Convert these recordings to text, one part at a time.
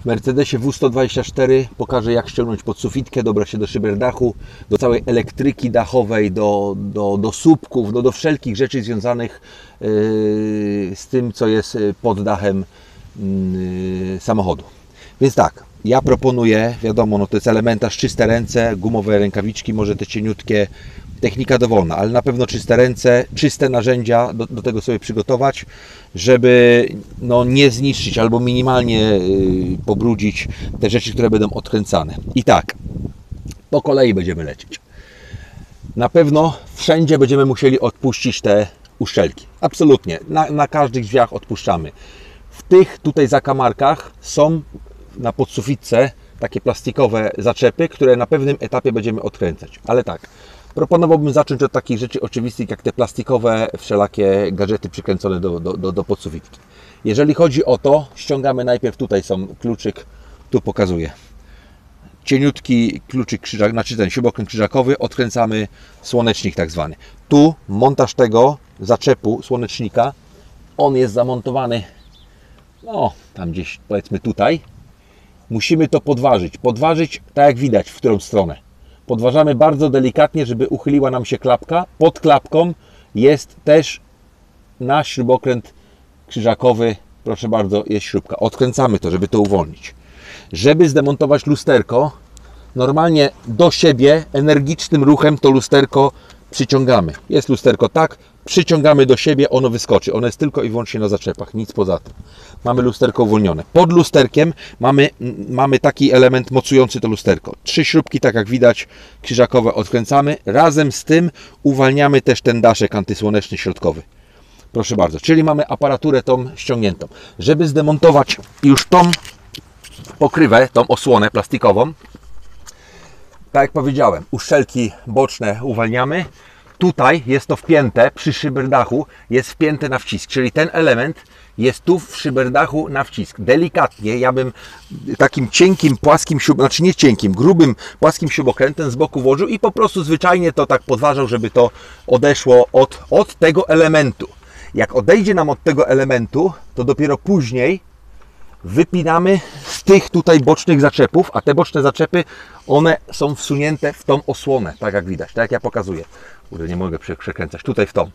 W Mercedesie W124 pokażę jak ściągnąć pod sufitkę, dobrać się do szyber dachu, do całej elektryki dachowej, do, do, do słupków, do, do wszelkich rzeczy związanych yy, z tym, co jest pod dachem yy, samochodu. Więc tak, ja proponuję, wiadomo, no to jest elementarz, czyste ręce, gumowe rękawiczki, może te cieniutkie, technika dowolna, ale na pewno czyste ręce, czyste narzędzia do, do tego sobie przygotować, żeby no, nie zniszczyć albo minimalnie yy, pobrudzić te rzeczy, które będą odkręcane. I tak, po kolei będziemy lecieć. Na pewno wszędzie będziemy musieli odpuścić te uszczelki. Absolutnie, na, na każdych drzwiach odpuszczamy. W tych tutaj zakamarkach są na podsufitce takie plastikowe zaczepy, które na pewnym etapie będziemy odkręcać. Ale tak, proponowałbym zacząć od takich rzeczy oczywistych, jak te plastikowe, wszelakie gadżety przykręcone do, do, do, do podsufitki. Jeżeli chodzi o to, ściągamy najpierw, tutaj są kluczyk, tu pokazuję. Cieniutki kluczyk krzyżak, znaczy ten śrubokręt krzyżakowy, odkręcamy słonecznik tak zwany. Tu montaż tego zaczepu słonecznika, on jest zamontowany, no tam gdzieś powiedzmy tutaj, musimy to podważyć. Podważyć tak jak widać, w którą stronę. Podważamy bardzo delikatnie, żeby uchyliła nam się klapka. Pod klapką jest też nasz śrubokręt krzyżakowy. Proszę bardzo, jest śrubka. Odkręcamy to, żeby to uwolnić. Żeby zdemontować lusterko, normalnie do siebie energicznym ruchem to lusterko przyciągamy. Jest lusterko tak, przyciągamy do siebie, ono wyskoczy. Ono jest tylko i wyłącznie na zaczepach, nic poza tym. Mamy lusterko uwolnione. Pod lusterkiem mamy, mamy taki element mocujący to lusterko. Trzy śrubki, tak jak widać, krzyżakowe odkręcamy. Razem z tym uwalniamy też ten daszek antysłoneczny środkowy. Proszę bardzo, czyli mamy aparaturę tą ściągniętą. Żeby zdemontować już tą pokrywę, tą osłonę plastikową, tak jak powiedziałem, uszczelki boczne uwalniamy. Tutaj jest to wpięte przy szyberdachu, jest wpięte na wcisk, czyli ten element jest tu w szyberdachu na wcisk. Delikatnie, ja bym takim cienkim, płaskim znaczy nie cienkim, grubym, płaskim śrubokrętem z boku włożył i po prostu zwyczajnie to tak podważał, żeby to odeszło od, od tego elementu. Jak odejdzie nam od tego elementu, to dopiero później wypinamy z tych tutaj bocznych zaczepów, a te boczne zaczepy, one są wsunięte w tą osłonę, tak jak widać, tak jak ja pokazuję. Kurde, nie mogę przekręcać, tutaj w tą.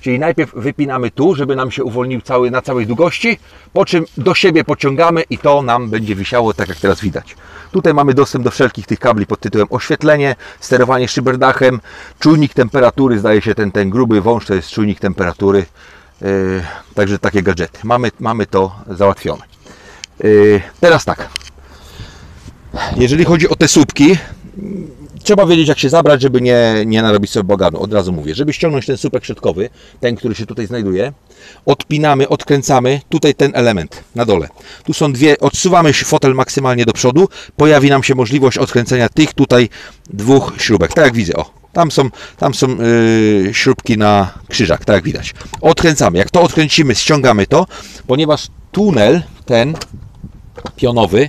Czyli najpierw wypinamy tu, żeby nam się uwolnił cały, na całej długości, po czym do siebie pociągamy i to nam będzie wisiało tak jak teraz widać. Tutaj mamy dostęp do wszelkich tych kabli pod tytułem oświetlenie, sterowanie szyberdachem, czujnik temperatury, zdaje się ten, ten gruby wąż to jest czujnik temperatury, yy, także takie gadżety. Mamy, mamy to załatwione. Yy, teraz tak, jeżeli chodzi o te słupki, trzeba wiedzieć jak się zabrać, żeby nie, nie narobić sobie boganu. Od razu mówię, żeby ściągnąć ten słupek środkowy, ten, który się tutaj znajduje, odpinamy, odkręcamy tutaj ten element na dole. Tu są dwie, odsuwamy fotel maksymalnie do przodu, pojawi nam się możliwość odkręcenia tych tutaj dwóch śrubek, tak jak widzę, o. Tam są, tam są yy, śrubki na krzyżach, tak jak widać. Odkręcamy. Jak to odkręcimy, ściągamy to, ponieważ tunel ten pionowy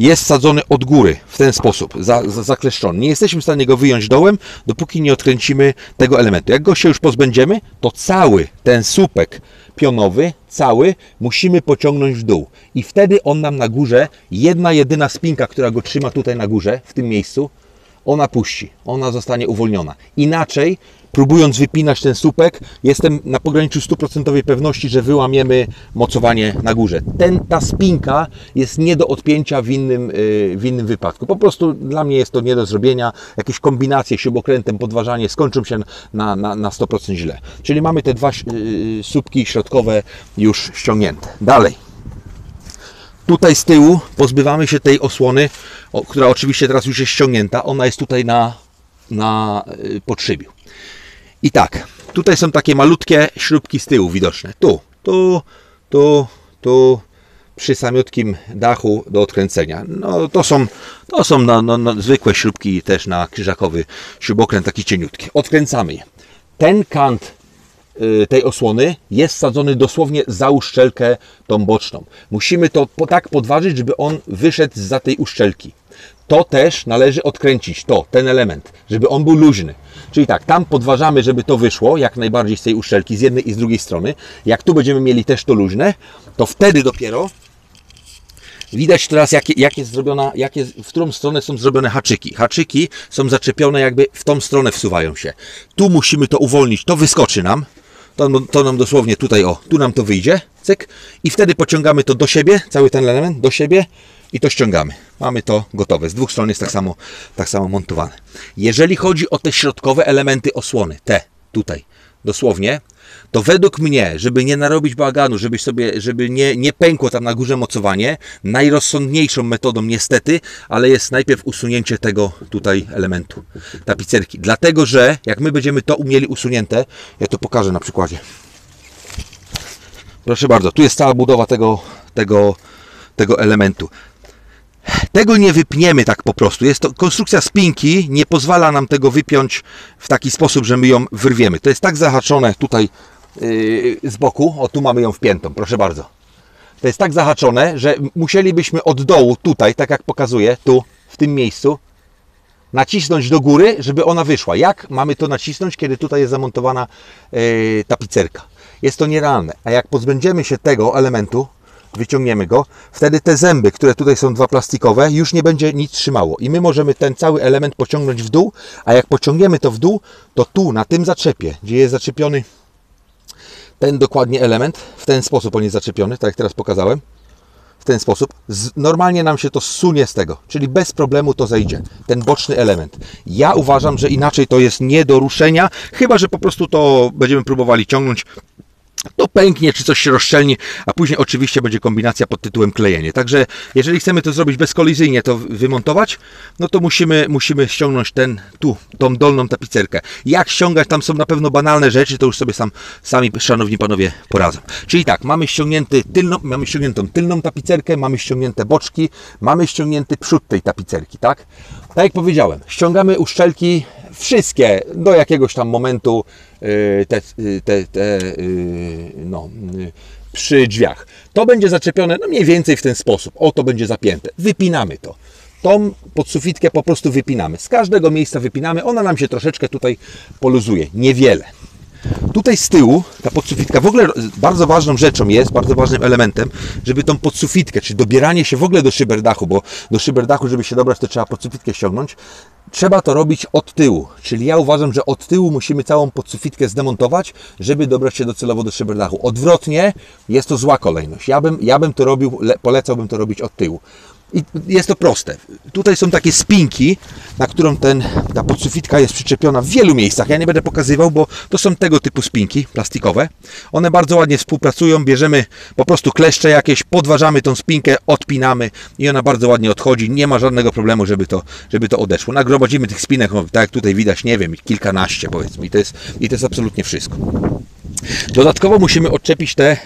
jest sadzony od góry w ten sposób, za, za, zakleszczony. Nie jesteśmy w stanie go wyjąć dołem, dopóki nie odkręcimy tego elementu. Jak go się już pozbędziemy, to cały ten słupek pionowy, cały, musimy pociągnąć w dół. I wtedy on nam na górze, jedna jedyna spinka, która go trzyma tutaj na górze, w tym miejscu, ona puści, ona zostanie uwolniona. Inaczej próbując wypinać ten słupek, jestem na pograniczu 100% pewności, że wyłamiemy mocowanie na górze. Ten, ta spinka jest nie do odpięcia w innym, y, w innym wypadku. Po prostu dla mnie jest to nie do zrobienia. Jakieś kombinacje śrubokrętem, podważanie skończą się na, na, na 100% źle. Czyli mamy te dwa y, słupki środkowe już ściągnięte. Dalej. Tutaj z tyłu pozbywamy się tej osłony, która oczywiście teraz już jest ściągnięta. Ona jest tutaj na, na y, podszybiu. I tak, tutaj są takie malutkie śrubki z tyłu widoczne. Tu, tu, tu, tu, przy samiutkim dachu do odkręcenia. No to są, to są zwykłe śrubki też na krzyżakowy śrubokręt, taki cieniutki. Odkręcamy je. Ten kant tej osłony jest sadzony dosłownie za uszczelkę tą boczną. Musimy to tak podważyć, żeby on wyszedł za tej uszczelki. To też należy odkręcić, to, ten element, żeby on był luźny. Czyli tak, tam podważamy, żeby to wyszło jak najbardziej z tej uszczelki, z jednej i z drugiej strony. Jak tu będziemy mieli też to luźne, to wtedy dopiero Widać teraz, jak, jak jest zrobiona, jak jest, w którą stronę są zrobione haczyki. Haczyki są zaczepione jakby w tą stronę wsuwają się. Tu musimy to uwolnić, to wyskoczy nam. To, to nam dosłownie tutaj, o, tu nam to wyjdzie, cyk. I wtedy pociągamy to do siebie, cały ten element do siebie i to ściągamy. Mamy to gotowe. Z dwóch stron jest tak samo, tak samo montowane. Jeżeli chodzi o te środkowe elementy osłony, te tutaj, dosłownie, to według mnie, żeby nie narobić bałaganu, żeby sobie, żeby nie, nie pękło tam na górze mocowanie, najrozsądniejszą metodą niestety, ale jest najpierw usunięcie tego tutaj elementu, tapicerki. Dlatego, że jak my będziemy to umieli usunięte, ja to pokażę na przykładzie. Proszę bardzo, tu jest cała budowa tego, tego, tego elementu. Tego nie wypniemy tak po prostu. Jest to konstrukcja spinki, nie pozwala nam tego wypiąć w taki sposób, że my ją wyrwiemy. To jest tak zahaczone tutaj z boku. O, tu mamy ją wpiętą, proszę bardzo. To jest tak zahaczone, że musielibyśmy od dołu, tutaj, tak jak pokazuję, tu, w tym miejscu, nacisnąć do góry, żeby ona wyszła. Jak mamy to nacisnąć, kiedy tutaj jest zamontowana yy, tapicerka? Jest to nierealne. A jak pozbędziemy się tego elementu, wyciągniemy go, wtedy te zęby, które tutaj są dwa plastikowe, już nie będzie nic trzymało. I my możemy ten cały element pociągnąć w dół, a jak pociągniemy to w dół, to tu, na tym zaczepie, gdzie jest zaczepiony ten dokładnie element, w ten sposób on jest zaczepiony, tak jak teraz pokazałem, w ten sposób, normalnie nam się to zsunie z tego, czyli bez problemu to zejdzie, ten boczny element. Ja uważam, że inaczej to jest nie do ruszenia, chyba, że po prostu to będziemy próbowali ciągnąć to pęknie, czy coś się rozszczelni, a później oczywiście będzie kombinacja pod tytułem klejenie. Także jeżeli chcemy to zrobić bezkolizyjnie, to wymontować, no to musimy, musimy ściągnąć ten, tu, tą dolną tapicerkę. Jak ściągać, tam są na pewno banalne rzeczy, to już sobie sam, sami, szanowni panowie, poradzą. Czyli tak, mamy, ściągnięty tylną, mamy ściągniętą tylną tapicerkę, mamy ściągnięte boczki, mamy ściągnięty przód tej tapicerki, tak? Tak jak powiedziałem, ściągamy uszczelki wszystkie do jakiegoś tam momentu te, y, te, te y, no, przy drzwiach. To będzie zaczepione no mniej więcej w ten sposób. Oto będzie zapięte. Wypinamy to. Tą podsufitkę po prostu wypinamy. Z każdego miejsca wypinamy. Ona nam się troszeczkę tutaj poluzuje. Niewiele. Tutaj z tyłu ta podsufitka w ogóle bardzo ważną rzeczą jest, bardzo ważnym elementem, żeby tą podsufitkę, czyli dobieranie się w ogóle do szyberdachu, bo do szyberdachu, żeby się dobrać, to trzeba podsufitkę ściągnąć. Trzeba to robić od tyłu, czyli ja uważam, że od tyłu musimy całą podsufitkę zdemontować, żeby dobrać się docelowo do szyberdachu. Odwrotnie jest to zła kolejność. Ja bym, ja bym to robił, polecałbym to robić od tyłu. I jest to proste. Tutaj są takie spinki, na którą ten, ta podsufitka jest przyczepiona w wielu miejscach. Ja nie będę pokazywał, bo to są tego typu spinki plastikowe. One bardzo ładnie współpracują. Bierzemy po prostu kleszcze jakieś, podważamy tą spinkę, odpinamy i ona bardzo ładnie odchodzi. Nie ma żadnego problemu, żeby to, żeby to odeszło. Nagromadzimy tych spinek, tak jak tutaj widać, nie wiem, kilkanaście powiedzmy. I to jest, i to jest absolutnie wszystko. Dodatkowo musimy odczepić te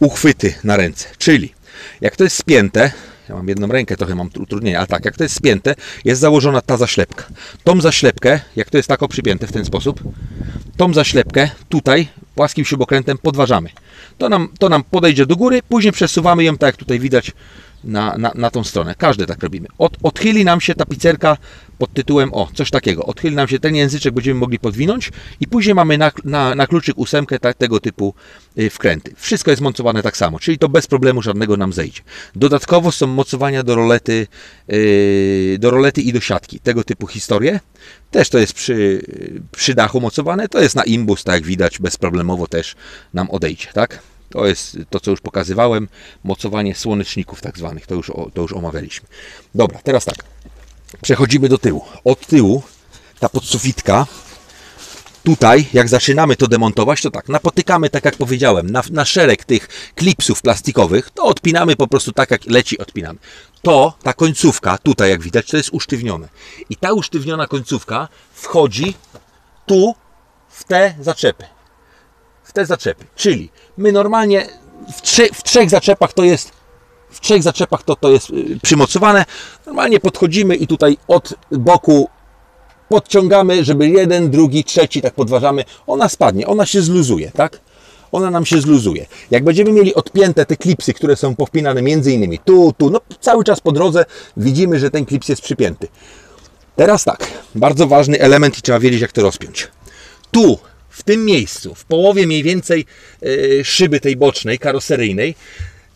uchwyty na ręce. Czyli jak to jest spięte, ja mam jedną rękę, trochę mam utrudnienia, ale tak, jak to jest spięte, jest założona ta zaślepka. Tą zaślepkę, jak to jest tak przypięte w ten sposób, tą zaślepkę tutaj płaskim śrubokrętem podważamy. To nam, to nam podejdzie do góry, później przesuwamy ją, tak jak tutaj widać, na, na, na tą stronę. Każdy tak robimy. Od, odchyli nam się tapicerka pod tytułem, o, coś takiego. Odchyli nam się ten języczek, będziemy mogli podwinąć i później mamy na, na, na kluczyk ósemkę tego typu y, wkręty. Wszystko jest mocowane tak samo, czyli to bez problemu żadnego nam zejdzie. Dodatkowo są mocowania do rolety, yy, do rolety i do siatki. Tego typu historie. Też to jest przy, przy dachu mocowane, to jest na imbus, tak jak widać, bezproblemowo też nam odejdzie, tak? To jest to, co już pokazywałem, mocowanie słoneczników tak zwanych, to już, to już omawialiśmy. Dobra, teraz tak, przechodzimy do tyłu. Od tyłu ta podsufitka, tutaj jak zaczynamy to demontować, to tak, napotykamy, tak jak powiedziałem, na, na szereg tych klipsów plastikowych, to odpinamy po prostu tak jak leci, odpinamy. To, ta końcówka, tutaj jak widać, to jest usztywnione. I ta usztywniona końcówka wchodzi tu w te zaczepy w te zaczepy. Czyli my normalnie w, trzy, w trzech zaczepach to jest w trzech zaczepach to, to jest y, przymocowane. Normalnie podchodzimy i tutaj od boku podciągamy, żeby jeden, drugi, trzeci, tak podważamy. Ona spadnie, ona się zluzuje, tak? Ona nam się zluzuje. Jak będziemy mieli odpięte te klipsy, które są powpinane między innymi tu, tu, no cały czas po drodze widzimy, że ten klips jest przypięty. Teraz tak, bardzo ważny element i trzeba wiedzieć, jak to rozpiąć. Tu w tym miejscu, w połowie mniej więcej e, szyby tej bocznej, karoseryjnej,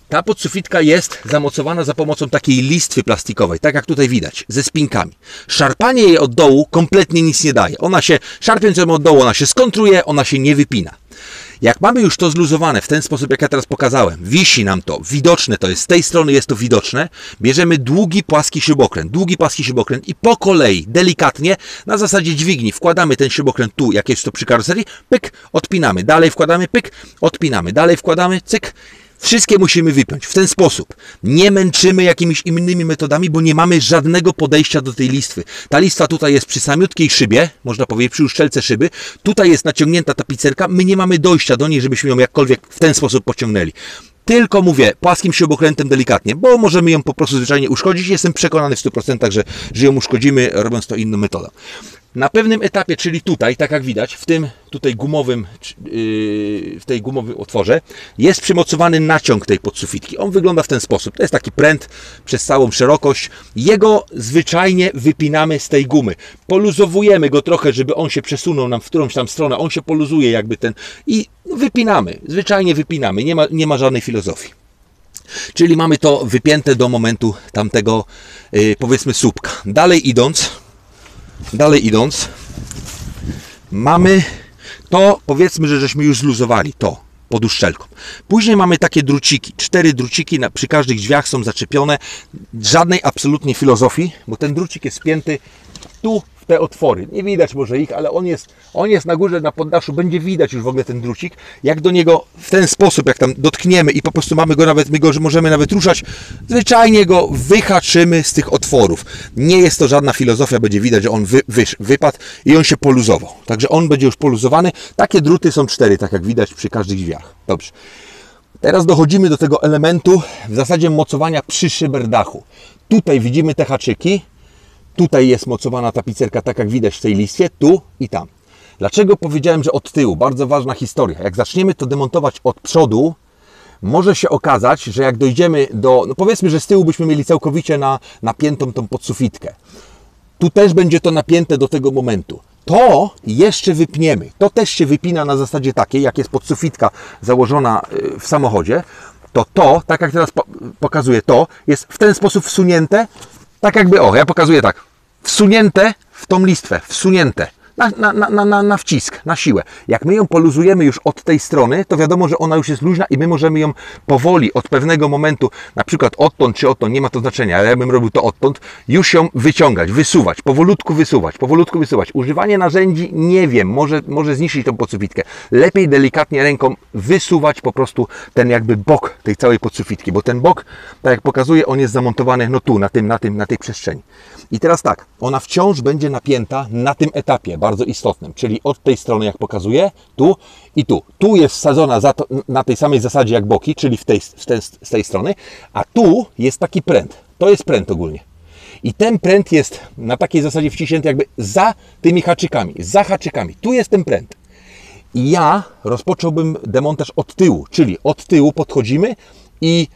Ta podsufitka jest zamocowana za pomocą takiej listwy plastikowej, tak jak tutaj widać, ze spinkami. Szarpanie jej od dołu kompletnie nic nie daje. Ona się, szarpiąc ją od dołu, ona się skontruje, ona się nie wypina. Jak mamy już to zluzowane w ten sposób, jak ja teraz pokazałem, wisi nam to, widoczne to jest, z tej strony jest to widoczne, bierzemy długi, płaski śrubokręt, długi, płaski śrubokręt i po kolei, delikatnie, na zasadzie dźwigni, wkładamy ten śrubokręt tu, jak jest to przy karoserii, pyk, odpinamy, dalej wkładamy, pyk, odpinamy, dalej wkładamy, cyk, Wszystkie musimy wypiąć w ten sposób. Nie męczymy jakimiś innymi metodami, bo nie mamy żadnego podejścia do tej listwy. Ta listwa tutaj jest przy samiutkiej szybie, można powiedzieć przy uszczelce szyby. Tutaj jest naciągnięta tapicerka. My nie mamy dojścia do niej, żebyśmy ją jakkolwiek w ten sposób pociągnęli. Tylko mówię, płaskim śrubokrętem delikatnie, bo możemy ją po prostu zwyczajnie uszkodzić. Jestem przekonany w 100%, że, że ją uszkodzimy, robiąc to inną metodą. Na pewnym etapie, czyli tutaj, tak jak widać, w tym tutaj gumowym, yy, w tej gumowym otworze, jest przymocowany naciąg tej podsufitki. On wygląda w ten sposób. To jest taki pręt przez całą szerokość. Jego zwyczajnie wypinamy z tej gumy. Poluzowujemy go trochę, żeby on się przesunął nam w którąś tam stronę. On się poluzuje jakby ten i wypinamy. Zwyczajnie wypinamy. Nie ma, nie ma żadnej filozofii. Czyli mamy to wypięte do momentu tamtego, yy, powiedzmy, słupka. Dalej idąc, Dalej idąc, mamy to, powiedzmy, że żeśmy już zluzowali to pod uszczelką. Później mamy takie druciki. Cztery druciki na, przy każdych drzwiach są zaczepione. Żadnej absolutnie filozofii, bo ten drucik jest spięty tu te otwory. Nie widać może ich, ale on jest, on jest na górze, na poddaszu, będzie widać już w ogóle ten drucik. Jak do niego w ten sposób, jak tam dotkniemy i po prostu mamy go nawet, my go możemy nawet ruszać, zwyczajnie go wyhaczymy z tych otworów. Nie jest to żadna filozofia, będzie widać, że on wy, wysz, wypadł i on się poluzował. Także on będzie już poluzowany. Takie druty są cztery, tak jak widać przy każdych drzwiach. Dobrze. Teraz dochodzimy do tego elementu w zasadzie mocowania przy szyberdachu. Tutaj widzimy te haczyki, Tutaj jest mocowana tapicerka, tak jak widać w tej listwie, tu i tam. Dlaczego powiedziałem, że od tyłu? Bardzo ważna historia. Jak zaczniemy to demontować od przodu, może się okazać, że jak dojdziemy do, no powiedzmy, że z tyłu byśmy mieli całkowicie na, napiętą tą podsufitkę. Tu też będzie to napięte do tego momentu. To jeszcze wypniemy. To też się wypina na zasadzie takiej, jak jest podsufitka założona y, w samochodzie. To to, tak jak teraz pokazuję, to jest w ten sposób wsunięte tak jakby, o, ja pokazuję tak, wsunięte w tą listwę, wsunięte na, na, na, na, na wcisk, na siłę. Jak my ją poluzujemy już od tej strony, to wiadomo, że ona już jest luźna i my możemy ją powoli od pewnego momentu, na przykład odtąd czy odtąd, nie ma to znaczenia, ale ja bym robił to odtąd, już ją wyciągać, wysuwać, powolutku wysuwać, powolutku wysuwać. Używanie narzędzi, nie wiem, może, może zniszczyć tą podsufitkę. Lepiej delikatnie ręką wysuwać po prostu ten jakby bok tej całej podsufitki, bo ten bok, tak jak pokazuje, on jest zamontowany no tu, na tym, na tym, na tej przestrzeni. I teraz tak, ona wciąż będzie napięta na tym etapie, bardzo istotnym, czyli od tej strony, jak pokazuję, tu i tu. Tu jest wsadzona to, na tej samej zasadzie jak boki, czyli w tej, w tej, z tej strony, a tu jest taki pręt. To jest pręt ogólnie. I ten pręt jest na takiej zasadzie wciśnięty jakby za tymi haczykami, za haczykami. Tu jest ten pręt. I ja rozpocząłbym demontaż od tyłu, czyli od tyłu podchodzimy i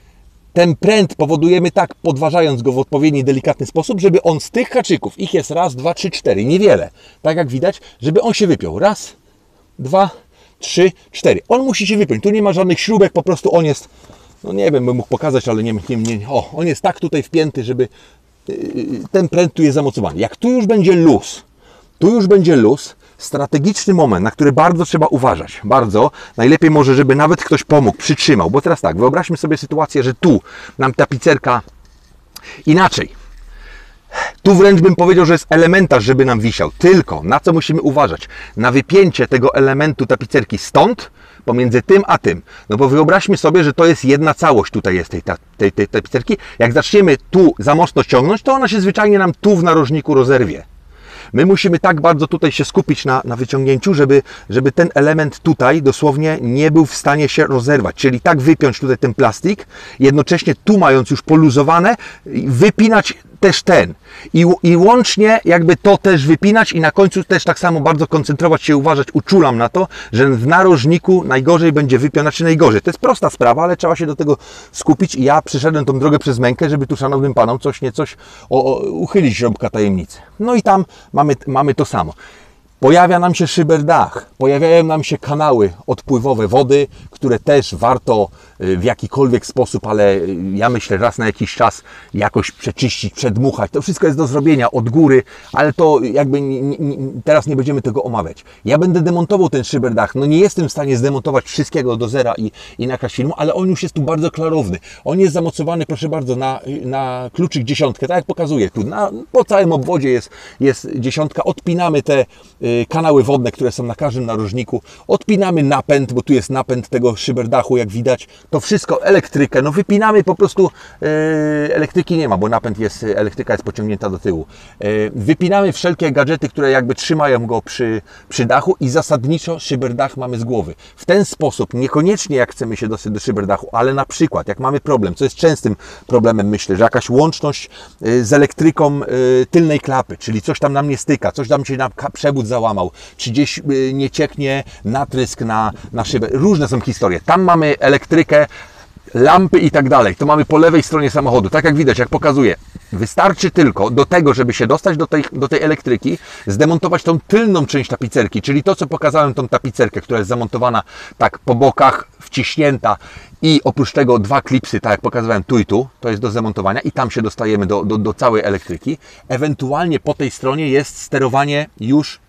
ten pręt powodujemy tak, podważając go w odpowiedni, delikatny sposób, żeby on z tych haczyków, ich jest raz, dwa, trzy, cztery, niewiele, tak jak widać, żeby on się wypiął. Raz, dwa, trzy, cztery. On musi się wypiąć. Tu nie ma żadnych śrubek, po prostu on jest, no nie wiem, bym mógł pokazać, ale nie, nie, nie o, on jest tak tutaj wpięty, żeby yy, ten pręt tu jest zamocowany. Jak tu już będzie luz, tu już będzie luz, strategiczny moment, na który bardzo trzeba uważać. Bardzo. Najlepiej może, żeby nawet ktoś pomógł, przytrzymał. Bo teraz tak, wyobraźmy sobie sytuację, że tu nam tapicerka inaczej. Tu wręcz bym powiedział, że jest elementarz, żeby nam wisiał. Tylko na co musimy uważać? Na wypięcie tego elementu tapicerki stąd, pomiędzy tym a tym. No bo wyobraźmy sobie, że to jest jedna całość tutaj jest tej, tej, tej tapicerki. Jak zaczniemy tu za mocno ciągnąć, to ona się zwyczajnie nam tu w narożniku rozerwie. My musimy tak bardzo tutaj się skupić na, na wyciągnięciu, żeby, żeby ten element tutaj dosłownie nie był w stanie się rozerwać. Czyli tak wypiąć tutaj ten plastik, jednocześnie tu mając już poluzowane, wypinać też ten. I, I łącznie jakby to też wypinać i na końcu też tak samo bardzo koncentrować się, uważać, uczulam na to, że w narożniku najgorzej będzie wypiąć, znaczy najgorzej. To jest prosta sprawa, ale trzeba się do tego skupić i ja przyszedłem tą drogę przez mękę, żeby tu szanownym panom coś niecoś o, o, uchylić rąbka tajemnicy. No i tam mamy, mamy to samo. Pojawia nam się szyberdach, pojawiają nam się kanały odpływowe wody, które też warto y, w jakikolwiek sposób, ale y, ja myślę raz na jakiś czas jakoś przeczyścić, przedmuchać. To wszystko jest do zrobienia od góry, ale to jakby teraz nie będziemy tego omawiać. Ja będę demontował ten szyberdach. No nie jestem w stanie zdemontować wszystkiego do zera i, i filmu, ale on już jest tu bardzo klarowny. On jest zamocowany, proszę bardzo, na, na kluczyk dziesiątkę, tak jak pokazuję tu. Na, po całym obwodzie jest, jest dziesiątka. Odpinamy te y, kanały wodne, które są na każdym narożniku. Odpinamy napęd, bo tu jest napęd tego szyberdachu, jak widać. To wszystko, elektrykę, no wypinamy po prostu, e, elektryki nie ma, bo napęd jest, elektryka jest pociągnięta do tyłu. Wypinamy wszelkie gadżety, które jakby trzymają go przy, przy dachu i zasadniczo szyberdach mamy z głowy. W ten sposób, niekoniecznie jak chcemy się dostać do szyberdachu, ale na przykład jak mamy problem, co jest częstym problemem myślę, że jakaś łączność z elektryką tylnej klapy, czyli coś tam nam nie styka, coś tam się na przewód załamał, czy gdzieś nie cieknie natrysk na, na szybę. Różne są historie. Tam mamy elektrykę, lampy i tak dalej. To mamy po lewej stronie samochodu. Tak jak widać, jak pokazuję. Wystarczy tylko do tego, żeby się dostać do tej, do tej elektryki, zdemontować tą tylną część tapicerki, czyli to, co pokazałem, tą tapicerkę, która jest zamontowana tak po bokach, wciśnięta i oprócz tego dwa klipsy, tak jak pokazywałem tu i tu, to jest do zamontowania i tam się dostajemy do, do, do całej elektryki. Ewentualnie po tej stronie jest sterowanie już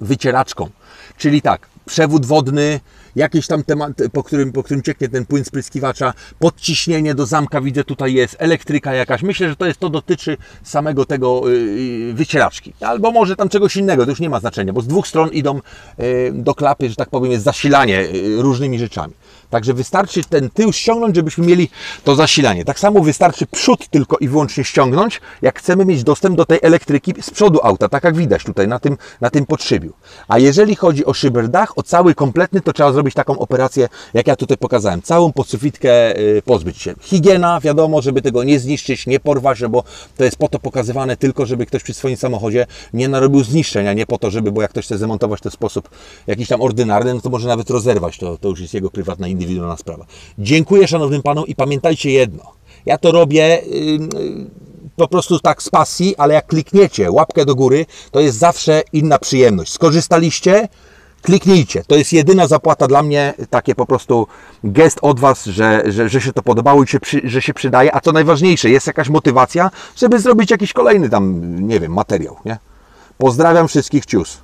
wycieraczką. Czyli tak, przewód wodny, jakieś tam temat, po którym, po którym cieknie ten płyn spryskiwacza, podciśnienie do zamka widzę tutaj jest, elektryka jakaś. Myślę, że to jest to dotyczy samego tego yy, wycieraczki. Albo może tam czegoś innego, to już nie ma znaczenia, bo z dwóch stron idą yy, do klapy, że tak powiem, jest zasilanie różnymi rzeczami. Także wystarczy ten tył ściągnąć, żebyśmy mieli to zasilanie. Tak samo wystarczy przód tylko i wyłącznie ściągnąć, jak chcemy mieć dostęp do tej elektryki z przodu auta, tak jak widać tutaj na tym, na tym podszybiu. A jeżeli chodzi o szyberdach, o cały kompletny, to trzeba zrobić taką operację, jak ja tutaj pokazałem. Całą podsufitkę y, pozbyć się. Higiena, wiadomo, żeby tego nie zniszczyć, nie porwać, bo to jest po to pokazywane tylko, żeby ktoś przy swoim samochodzie nie narobił zniszczenia, nie po to, żeby, bo jak ktoś chce zamontować to w sposób jakiś tam ordynarny, no to może nawet rozerwać, to, to już jest jego prywatna indywidualna sprawa. Dziękuję szanownym panom i pamiętajcie jedno. Ja to robię yy, po prostu tak z pasji, ale jak klikniecie łapkę do góry, to jest zawsze inna przyjemność. Skorzystaliście? Kliknijcie. To jest jedyna zapłata dla mnie, takie po prostu gest od Was, że, że, że się to podobało i się przy, że się przydaje. A co najważniejsze, jest jakaś motywacja, żeby zrobić jakiś kolejny tam, nie wiem, materiał. Nie? Pozdrawiam wszystkich, cius.